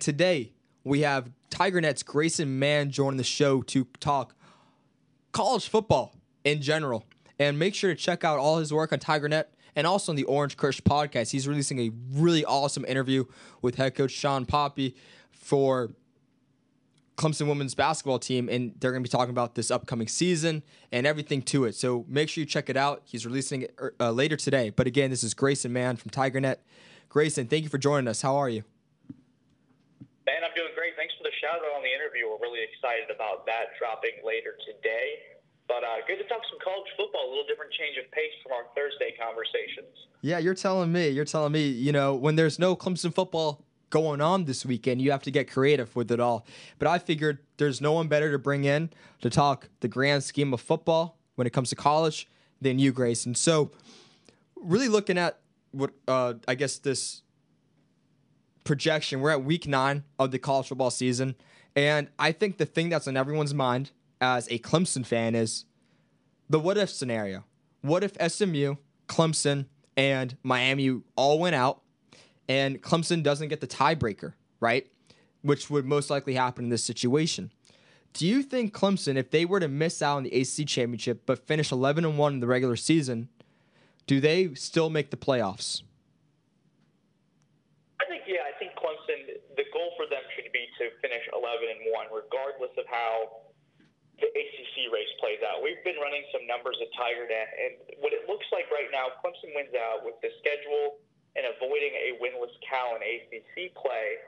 today we have TigerNet's Grayson Mann joining the show to talk college football in general. And make sure to check out all his work on TigerNet and also on the Orange Crush podcast. He's releasing a really awesome interview with head coach Shawn Poppie for Clemson women's basketball team, and they're going to be talking about this upcoming season and everything to it. So make sure you check it out. He's releasing it uh, later today. But again, this is Grayson Mann from TigerNet. Grayson, thank you for joining us. How are you? Man, I'm doing great. Thanks for the shout out on the interview. We're really excited about that dropping later today. But uh, good to talk some college football. A little different change of pace from our Thursday conversations. Yeah, you're telling me. You're telling me. You know, when there's no Clemson football going on this weekend, you have to get creative with it all. But I figured there's no one better to bring in to talk the grand scheme of football when it comes to college than you, Grayson. So, really looking at what uh, I guess this projection. We're at week nine of the college football season, and I think the thing that's on everyone's mind as a Clemson fan is the what if scenario. What if SMU, Clemson, and Miami all went out and Clemson doesn't get the tiebreaker, right? Which would most likely happen in this situation. Do you think Clemson, if they were to miss out on the ACC championship but finish 11 and 1 in the regular season, do they still make the playoffs? I think, yeah, I think Clemson, the goal for them should be to finish 11 and 1, regardless of how the ACC race plays out. We've been running some numbers at TigerNet, and what it looks like right now, Clemson wins out with the schedule and avoiding a winless Cal in ACC play.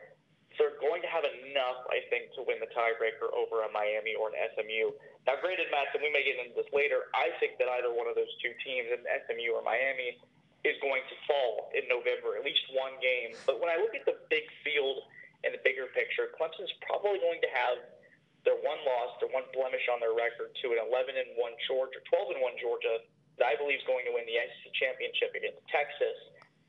They're going to have enough, I think, to win the tiebreaker over a Miami or an SMU. Now, granted, Matt, and we may get into this later, I think that either one of those two teams, in SMU or Miami, is going to fall in November, at least one game. But when I look at the big field and the bigger picture, Clemson's probably going to have – their one loss, their one blemish on their record to an 11 and 1 Georgia, 12 and 1 Georgia that I believe is going to win the SEC championship against Texas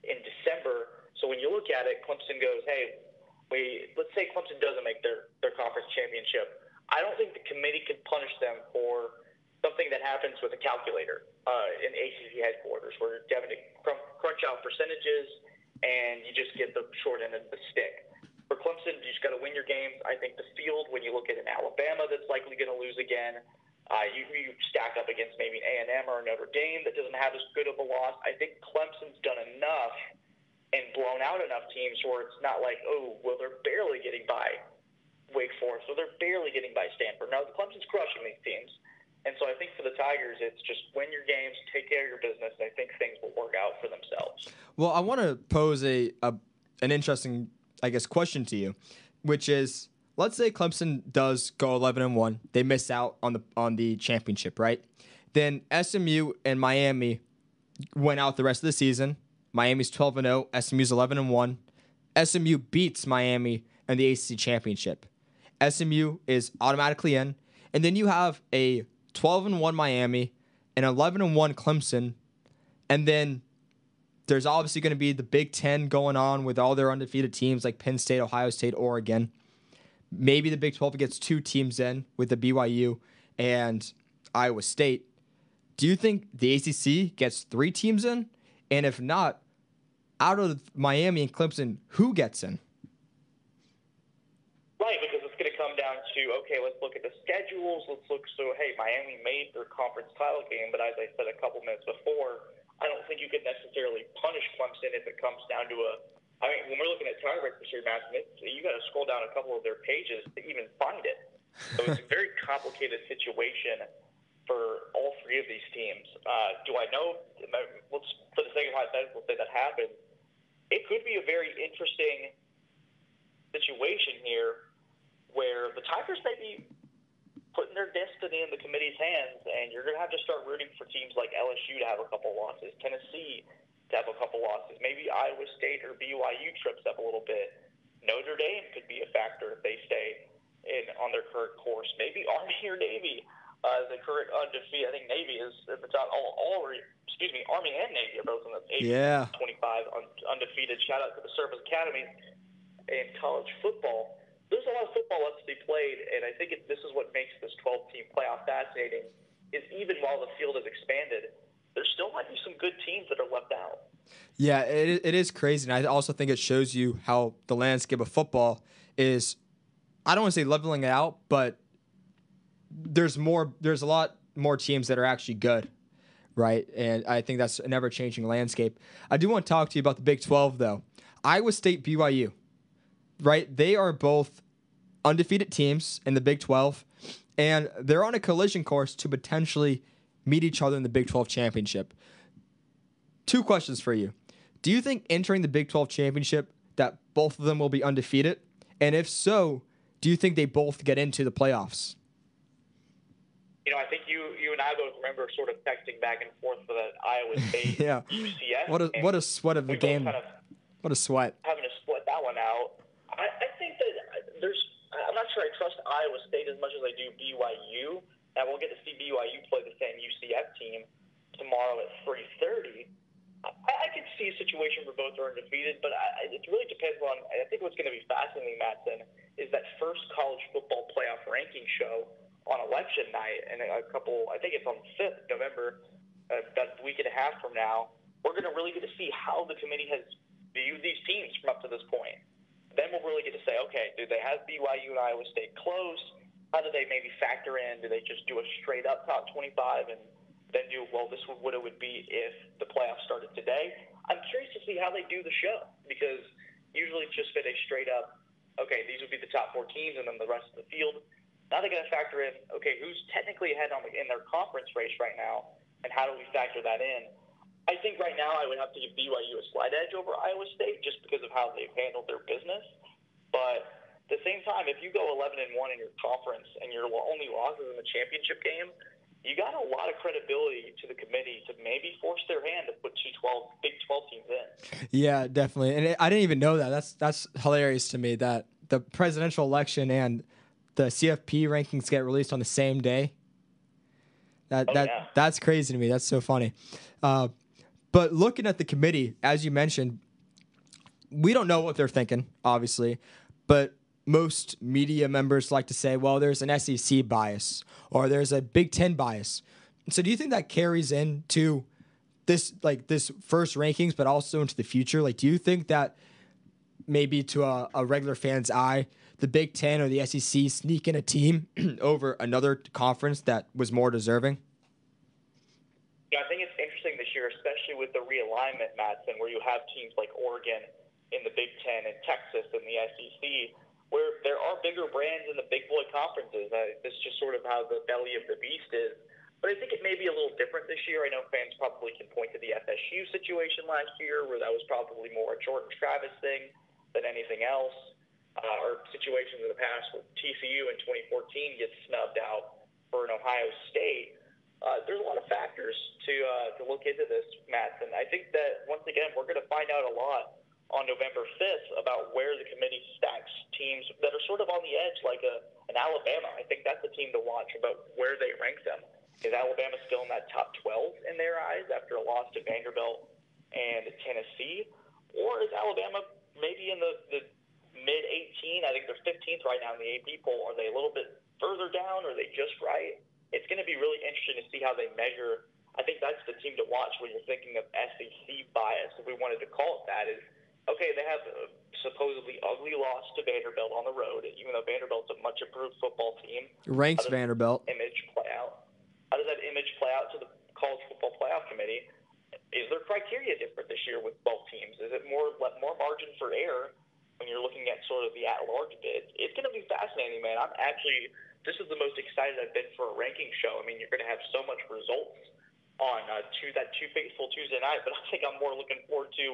in December. So when you look at it, Clemson goes, hey, we let's say Clemson doesn't make their their conference championship. I don't think the committee could punish them for something that happens with a calculator uh, in ACC headquarters, where you're having to crunch out percentages and you just get the short end of the stick for Clemson, you just got to win your games. I think the field, when you look at an Alabama that's likely going to lose again, uh, you, you stack up against maybe an A&M or Notre Dame that doesn't have as good of a loss. I think Clemson's done enough and blown out enough teams where it's not like, oh, well, they're barely getting by Wake Forest, or they're barely getting by Stanford. No, Clemson's crushing these teams. And so I think for the Tigers, it's just win your games, take care of your business. And I think things will work out for themselves. Well, I want to pose a, a an interesting I guess, question to you, which is let's say Clemson does go 11 and 1, they miss out on the on the championship, right? Then SMU and Miami went out the rest of the season. Miami's 12 and 0, SMU's 11 and 1. SMU beats Miami in the ACC championship. SMU is automatically in, and then you have a 12 and 1 Miami, an 11 and 1 Clemson, and then there's obviously going to be the Big Ten going on with all their undefeated teams like Penn State, Ohio State, Oregon. Maybe the Big 12 gets two teams in with the BYU and Iowa State. Do you think the ACC gets three teams in? And if not, out of Miami and Clemson, who gets in? Right, because it's going to come down to okay, let's look at the schedules. Let's look. So, hey, Miami made their conference title game, but as I said a couple minutes before, I don't think you could necessarily punish Clemson if it comes down to a. I mean, when we're looking at tiebreakers here, Matt, you got to scroll down a couple of their pages to even find it. So it's a very complicated situation for all three of these teams. Uh, do I know? Let's, for the sake of hypothetical, say that happens. It could be a very interesting situation here where the Tigers may be putting their destiny in the committee's hands, and you're going to have to start rooting for teams like LSU to have a couple losses, Tennessee to have a couple losses, maybe Iowa State or BYU trips up a little bit. Notre Dame could be a factor if they stay in on their current course. Maybe Army or Navy, uh, the current undefeated. I think Navy is at the top. All, all excuse me, Army and Navy are both in the 8, yeah. 25 un, undefeated. Shout out to the Service Academy in college football there's a lot of football left to be played, and I think it, this is what makes this 12-team playoff fascinating. Is even while the field has expanded, there still might be some good teams that are left out. Yeah, it, it is crazy, and I also think it shows you how the landscape of football is I don't want to say leveling it out, but there's more there's a lot more teams that are actually good, right? And I think that's an ever changing landscape. I do want to talk to you about the Big 12 though. Iowa State BYU. Right? They are both undefeated teams in the Big 12 and they're on a collision course to potentially meet each other in the Big 12 championship. Two questions for you. Do you think entering the Big 12 championship that both of them will be undefeated? And if so, do you think they both get into the playoffs? You know, I think you you and I both remember sort of texting back and forth for that Iowa State yeah. UCF. What a what a sweat of the game. Kind of what a sweat. Having to split that one out. I, I think that there's. I'm not sure I trust Iowa State as much as I do BYU. And we'll get to see BYU play the same UCF team tomorrow at 3:30. I, I could see a situation where both are undefeated, but I, it really depends on. I think what's going to be fascinating, Matson, is that first college football playoff ranking show on election night, and a couple. I think it's on 5th November, uh, about a week and a half from now. We're going to really get to see how the committee has viewed these teams from up to this point. Then we'll really get to say, okay, do they have BYU and Iowa State close? How do they maybe factor in? Do they just do a straight up top 25 and then do, well, this is what it would be if the playoffs started today. I'm curious to see how they do the show because usually it's just been a straight up, okay, these would be the top four teams and then the rest of the field. Now they're going to factor in, okay, who's technically ahead on the, in their conference race right now and how do we factor that in? I think right now I would have to give BYU a slight edge over Iowa State just because of how they've handled their business. But at the same time, if you go 11 and 1 in your conference and your only losses in the championship game, you got a lot of credibility to the committee to maybe force their hand to put two 12 Big 12 teams in. Yeah, definitely. And I didn't even know that. That's that's hilarious to me that the presidential election and the CFP rankings get released on the same day. That oh, that yeah. that's crazy to me. That's so funny. Uh, but looking at the committee, as you mentioned, we don't know what they're thinking, obviously, but most media members like to say, well, there's an SEC bias or there's a Big Ten bias. So do you think that carries into this like this first rankings, but also into the future? Like, do you think that maybe to a, a regular fan's eye, the Big Ten or the SEC sneak in a team over another conference that was more deserving? Yeah, I think it's interesting this year, especially with the realignment, Matson, where you have teams like Oregon in the Big Ten and Texas in the SEC where there are bigger brands in the big boy conferences. Uh, this is just sort of how the belly of the beast is. But I think it may be a little different this year. I know fans probably can point to the FSU situation last year, where that was probably more a Jordan Travis thing than anything else, uh, or situations in the past where TCU in 2014 gets snubbed out for an Ohio State. Uh, there's a lot of factors to uh, to look into this, Matt, and I think that once again we're going to find out a lot on November 5th about where the committee stacks teams that are sort of on the edge, like a, an Alabama. I think that's a team to watch about where they rank them. Is Alabama still in that top 12 in their eyes after a loss to Vanderbilt and Tennessee? Or is Alabama maybe in the, the mid 18? I think they're 15th right now in the AP poll. Are they a little bit further down? Or are they just right? It's going to be really interesting to see how they measure. I think that's the team to watch when you're thinking of SEC bias, if we wanted to call it that, is – okay, they have a supposedly ugly loss to Vanderbilt on the road, even though Vanderbilt's a much improved football team. Ranks Vanderbilt. Image play out. How does that image play out to the college football playoff committee? Is their criteria different this year with both teams? Is it more more margin for error when you're looking at sort of the at-large bid? It's going to be fascinating, man. I'm actually this is the most excited I've been for a ranking show. I mean, you're going to have so much results on uh, to that two fateful Tuesday night, but I think I'm more looking forward to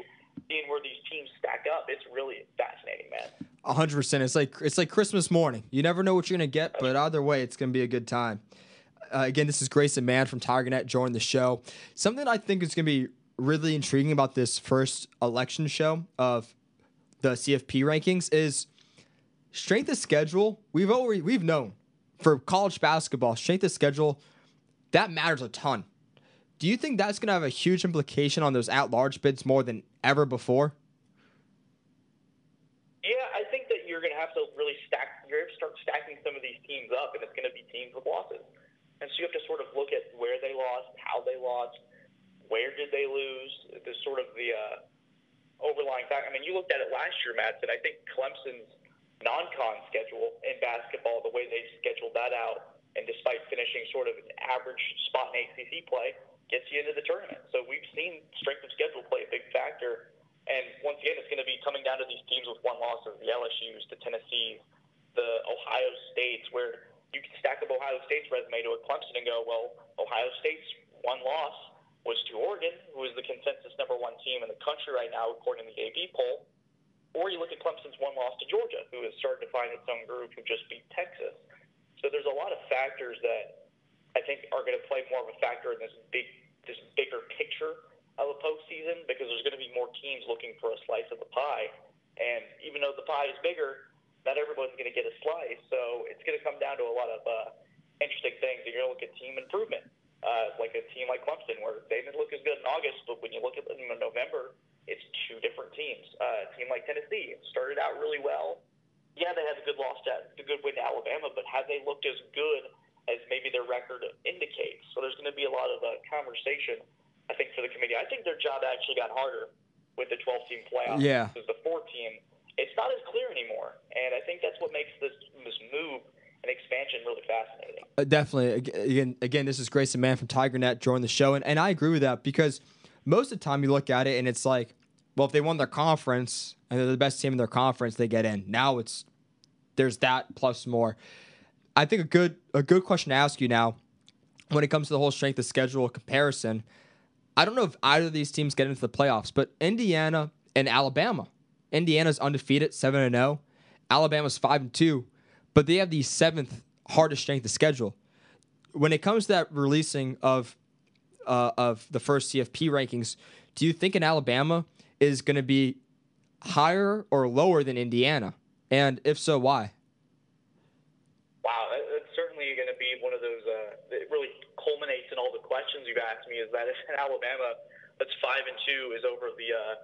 seeing where these teams stack up, it's really fascinating, man. Hundred percent. It's like it's like Christmas morning. You never know what you're gonna get, but either way, it's gonna be a good time. Uh, again, this is Grayson Mann from TigerNet joining the show. Something I think is gonna be really intriguing about this first election show of the CFP rankings is strength of schedule. We've already we've known for college basketball, strength of schedule that matters a ton. Do you think that's going to have a huge implication on those at-large bids more than ever before? Yeah, I think that you're going to have to really stack. You're going to start stacking some of these teams up, and it's going to be teams with losses. And so you have to sort of look at where they lost, how they lost, where did they lose. The sort of the uh, overlying fact. I mean, you looked at it last year, Matt. And I think Clemson's non-con schedule in basketball, the way they scheduled that out, and despite finishing sort of an average spot in ACC play, gets you into the tournament. So we've seen strength of schedule play a big factor. And once again, it's going to be coming down to these teams with one loss, of the LSU's, the Tennessee's, the Ohio States, where you can stack up Ohio State's resume to a Clemson and go, well, Ohio State's one loss was to Oregon, who is the consensus number one team in the country right now, according to the AP poll. Or you look at Clemson's one loss to Georgia, who has started to find its own groove, who just beat Texas. So there's a lot of factors that I think are going to play more of a factor in this big, this bigger picture of a postseason because there's going to be more teams looking for a slice of the pie. And even though the pie is bigger, not everyone's going to get a slice. So it's going to come down to a lot of uh, interesting things. You're going to look at team improvement, uh, like a team like Clemson, where they didn't look as good in August, but when you look at them in November, it's two different teams. Uh, a team like Tennessee started out really well. Yeah, they had a good loss to a good win to Alabama, but have they looked as good as maybe their record indicates? So there's going to be a lot of uh, conversation, I think, for the committee. I think their job actually got harder with the 12 team playoff. Yeah. Because the 14, it's not as clear anymore, and I think that's what makes this this move and expansion really fascinating. Uh, definitely. Again, again, this is Grayson Mann from TigerNet joining the show, and, and I agree with that because most of the time you look at it and it's like, well, if they won their conference and they're the best team in their conference, they get in. Now it's there's that plus more. I think a good a good question to ask you now, when it comes to the whole strength of schedule comparison, I don't know if either of these teams get into the playoffs, but Indiana and Alabama. Indiana's undefeated, seven and zero. Alabama's five and two, but they have the seventh hardest strength of schedule. When it comes to that releasing of uh, of the first CFP rankings, do you think in Alabama is going to be higher or lower than Indiana? And if so, why? Wow, it's certainly going to be one of those. Uh, it really culminates in all the questions you've asked me. Is that if Alabama, that's five and two, is over the uh,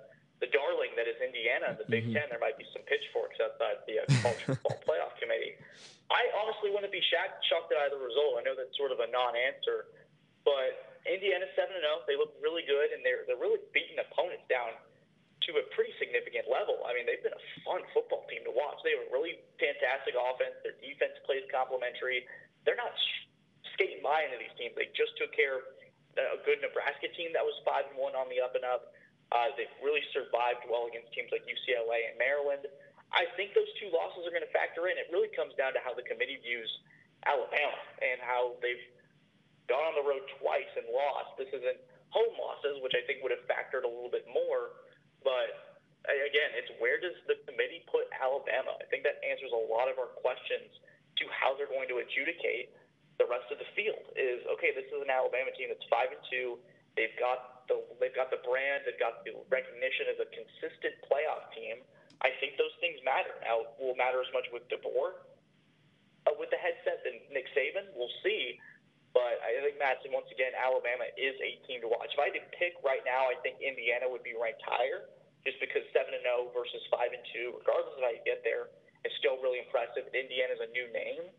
the darling that is Indiana in the Big mm-hmm. Ten, there might be some pitchforks outside the uh, college football playoff committee. I honestly wouldn't be shocked, shocked at either result. I know that's sort of a non-answer, but Indiana seven and zero. Oh, they look really good, and they're they're really beating opponents down to a pretty significant level. I mean, they've been a fun football team to watch. They have a really fantastic offense. Their defense plays complementary. They're not skating by into these teams. They just took care of a good Nebraska team that was five and one on the up and up. Uh, they've really survived well against teams like UCLA and Maryland. I think those two losses are going to factor in. It really comes down to how the committee views Alabama and how they've gone on the road twice and lost. This isn't home losses, which I think would have factored a little bit more. But again, it's where does the committee put Alabama? I think that answers a lot of our questions to how they're going to adjudicate the rest of the field. Is okay. This is an Alabama team that's five and two. They've got the they've got the brand. They've got the recognition as a consistent playoff team. I think those things matter. Now, will matter as much with DeBoer uh, with the headset than Nick Saban. We'll see. But I think Matson, once again, Alabama is a team to watch. If I had to pick right now, I think Indiana would be ranked higher, just because seven and zero versus five and two, regardless of how you get there, is still really impressive. Indiana is a new name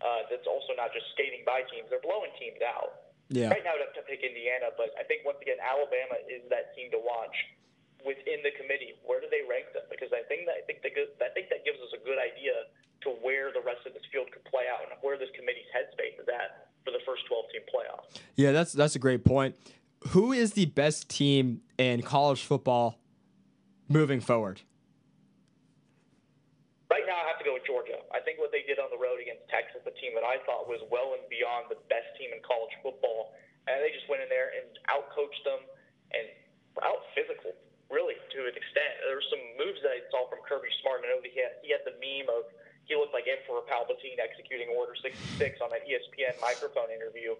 uh, that's also not just skating by teams; they're blowing teams out. Yeah. Right now, I'd have to pick Indiana, but I think once again, Alabama is that team to watch within the committee. Where do they rank them? Because I think that I think that I think that gives us a good idea to where the rest of this field could play out and where this committee's headspace is at for the first 12 team playoff. Yeah, that's that's a great point. Who is the best team in college football moving forward? Right now, I have to go with Georgia. I think what they did on the road against Texas, a team that I thought was well and beyond the best team in college football, and they just went in there and outcoached them and out physical, really, to an extent. There were some moves that I saw from Kirby Smart. I know that he had, he had the meme of he looked like Emperor Palpatine executing Order 66 on that ESPN microphone interview.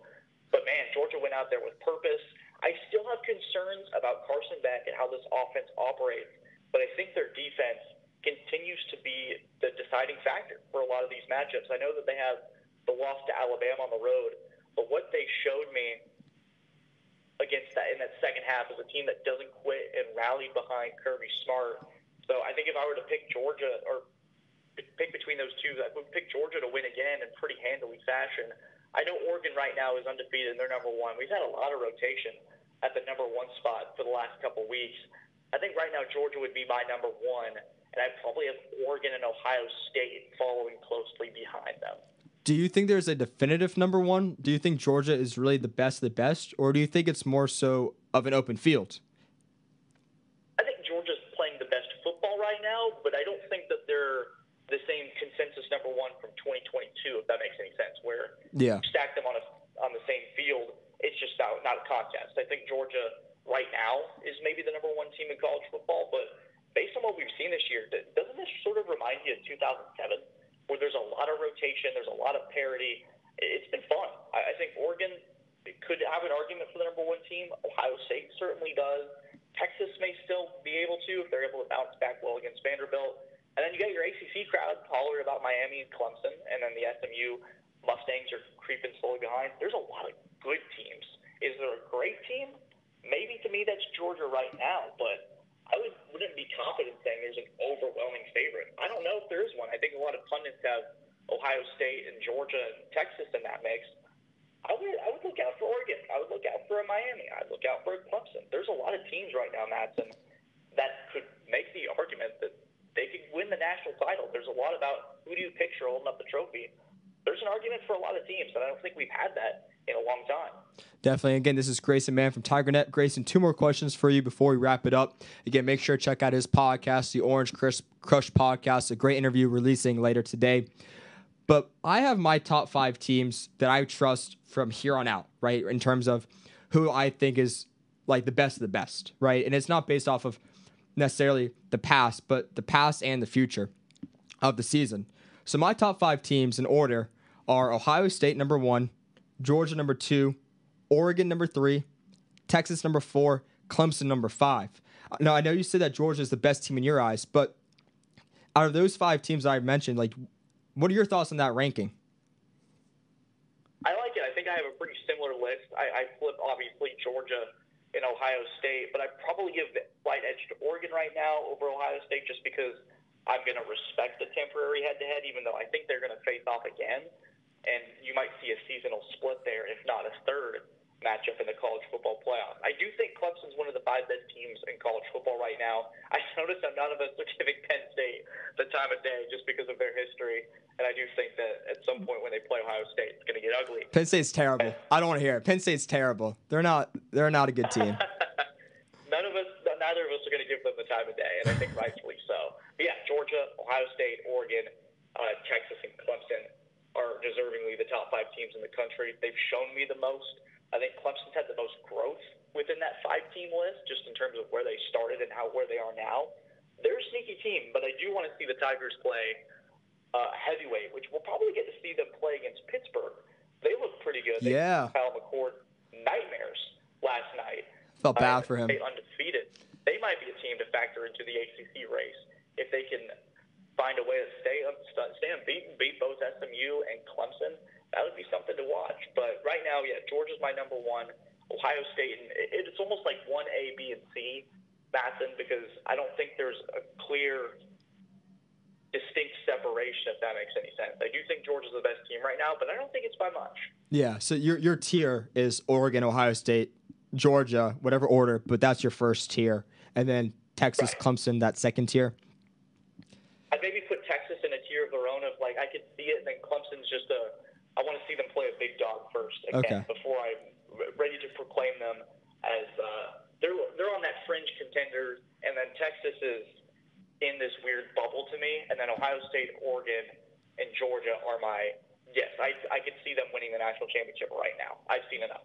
But man, Georgia went out there with purpose. I still have concerns about Carson Beck and how this offense operates, but I think their defense continues to be the deciding factor for a lot of these matchups. I know that they have the loss to Alabama on the road, but what they showed me against that in that second half is a team that doesn't quit and rally behind Kirby Smart. So I think if I were to pick Georgia or pick between those two, I would pick Georgia to win again in pretty handily fashion. I know Oregon right now is undefeated and they're number one. We've had a lot of rotation at the number one spot for the last couple weeks. I think right now Georgia would be my number one, and I probably have Oregon and Ohio State following closely behind them. Do you think there's a definitive number one? Do you think Georgia is really the best of the best, or do you think it's more so of an open field? I think Georgia's playing the best football right now, but I don't think that they're the same consensus number one from 2022, if that makes any sense, where yeah. you stack them on a on the same field. It's just not, not a contest. I think Georgia right now is maybe the number one team in college football, but based on what we've seen this year, doesn't this sort of remind you of 2007, where there's a lot of rotation, there's a lot of parity? It's been fun. I, think Oregon could have an argument for the number one team. Ohio State certainly does. Texas may still be able to if they're able to bounce back well against Vanderbilt. And then you got your ACC crowd hollering about Miami and Clemson, and then the SMU Mustangs are creeping slowly behind. There's a lot of good teams. Is there a great team? Maybe to me that's Georgia right now, but I would, wouldn't be confident saying there's an overwhelming favorite. I don't know if there is one. I think a lot of pundits have Ohio State and Georgia and Texas in that mix. I would I would look out for Oregon. I would look out for a Miami. I'd look out for a Clemson. There's a lot of teams right now, Matson, that could make the argument that they could win the national title. There's a lot about who do you picture holding up the trophy there's an argument for a lot of teams, and I don't think we've had that in a long time. Definitely. Again, this is Grayson Mann from TigerNet. Grayson, two more questions for you before we wrap it up. Again, make sure to check out his podcast, the Orange Crush Podcast, a great interview releasing later today. But I have my top five teams that I trust from here on out, right? In terms of who I think is like the best of the best, right? And it's not based off of necessarily the past, but the past and the future of the season. So my top five teams in order are Ohio State number one, Georgia number two, Oregon number three, Texas number four, Clemson number five. Now I know you said that Georgia is the best team in your eyes, but out of those five teams I mentioned, like, what are your thoughts on that ranking? I like it. I think I have a pretty similar list. I, I flip obviously Georgia and Ohio State, but I probably give the slight edge to Oregon right now over Ohio State just because I'm going to respect the temporary head-to-head, even though I think they're going to face off again. And you might see a seasonal split there, if not a third matchup in the college football playoff. I do think Clemson's one of the five best teams in college football right now. I noticed that none of us are giving Penn State the time of day just because of their history, and I do think that at some point when they play Ohio State, it's going to get ugly. Penn State's terrible. I don't want to hear it. Penn State's terrible. They're not. They're not a good team. none of us, neither of us are going to give them the time of day, and I think rightfully so. But yeah, Georgia, Ohio State, Oregon, uh, Texas, and Clemson are deservingly the top five teams in the country. They've shown me the most. I think Clemson's had the most growth within that five-team list, just in terms of where they started and how where they are now. They're a sneaky team, but I do want to see the Tigers play uh, heavyweight, which we'll probably get to see them play against Pittsburgh. They look pretty good. They yeah. Kyle McCord nightmares last night. Felt bad for him. Undefeated. They might be a team to factor into the ACC race if they can find a way to stay up, stay unbeaten, beat both SMU and Clemson that would be something to watch. But right now, yeah, Georgia's my number one. Ohio State, and it's almost like one A, B, and C, Matson, because I don't think there's a clear, distinct separation, if that makes any sense. I do think Georgia's the best team right now, but I don't think it's by much. Yeah, so your your tier is Oregon, Ohio State, Georgia, whatever order, but that's your first tier, and then Texas, right. Clemson, that second tier. I'd maybe put Texas in a tier of their own. Of like I could see it, and then Clemson's just a I want to see them play a big dog first again okay. before I'm ready to proclaim them as uh, they're they're on that fringe contender, and then Texas is in this weird bubble to me, and then Ohio State, Oregon, and Georgia are my yes. I I could see them winning the national championship right now. I've seen enough.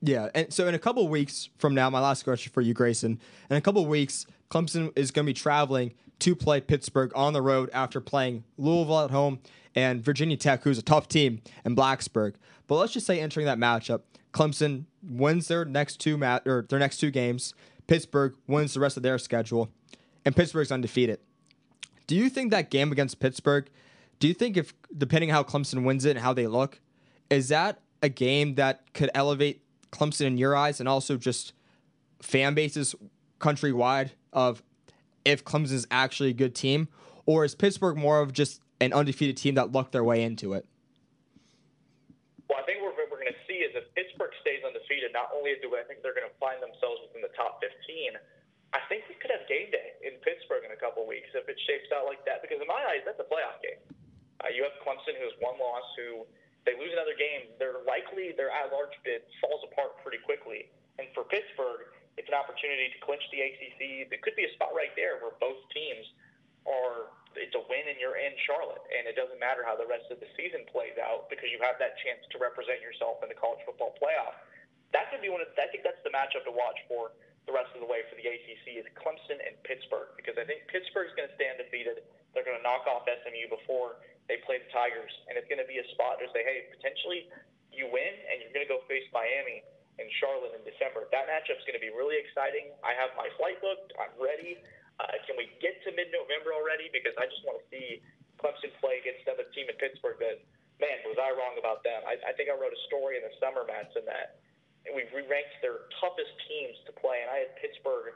Yeah, and so in a couple weeks from now, my last question for you, Grayson. In a couple weeks, Clemson is going to be traveling to play Pittsburgh on the road after playing Louisville at home and Virginia Tech, who's a tough team, and Blacksburg. But let's just say entering that matchup, Clemson wins their next two mat or their next two games. Pittsburgh wins the rest of their schedule, and Pittsburgh's undefeated. Do you think that game against Pittsburgh? Do you think if depending how Clemson wins it and how they look, is that a game that could elevate Clemson in your eyes and also just fan bases countrywide of if Clemson's actually a good team, or is Pittsburgh more of just an undefeated team that lucked their way into it? Well, I think what we're going to see is if Pittsburgh stays undefeated, not only do I think they're going to find themselves within the top 15, I think we could have game day in Pittsburgh in a couple weeks if it shapes out like that. Because in my eyes, that's a playoff game. Uh, you have Clemson, who's one loss, who they lose another game, they're likely their at-large bid falls apart pretty quickly. And for Pittsburgh, it's an opportunity to clinch the ACC. There could be a spot right there where both teams are. It's a win and you're in Charlotte, and it doesn't matter how the rest of the season plays out because you have that chance to represent yourself in the college football playoff. That could be one of. I think that's the matchup to watch for the rest of the way for the ACC is Clemson and Pittsburgh because I think Pittsburgh's going to stay undefeated. They're going to knock off SMU before they play the Tigers, and it's going to be a spot to say, hey, potentially you win and you're going to go face Miami in Charlotte in December. That matchup's going to be really exciting. I have my flight booked. I'm ready. Uh, can we get to mid-November already? Because I just want to see Clemson play against another team in Pittsburgh. That man, was I wrong about them? I, I think I wrote a story in the summer, Matt, in that we ranked their toughest teams to play, and I had Pittsburgh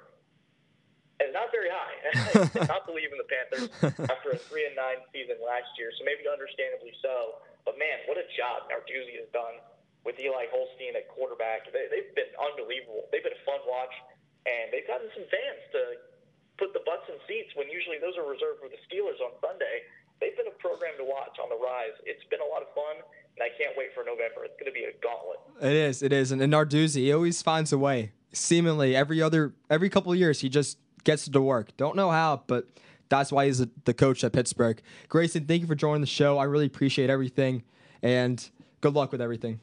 as not very high. I did not believe in the Panthers after a three and nine season last year, so maybe understandably so. But man, what a job Narduzzi has done with Eli Holstein at quarterback. They, they've been unbelievable. They've been a fun watch, and they've gotten some fans to put the butts in seats when usually those are reserved for the Steelers on Sunday. They've been a program to watch on the rise. It's been a lot of fun, and I can't wait for November. It's going to be a gauntlet. It is. It is. And, Narduzzi, he always finds a way. Seemingly every other every couple of years, he just gets it to work. Don't know how, but that's why he's the coach at Pittsburgh. Grayson, thank you for joining the show. I really appreciate everything, and good luck with everything.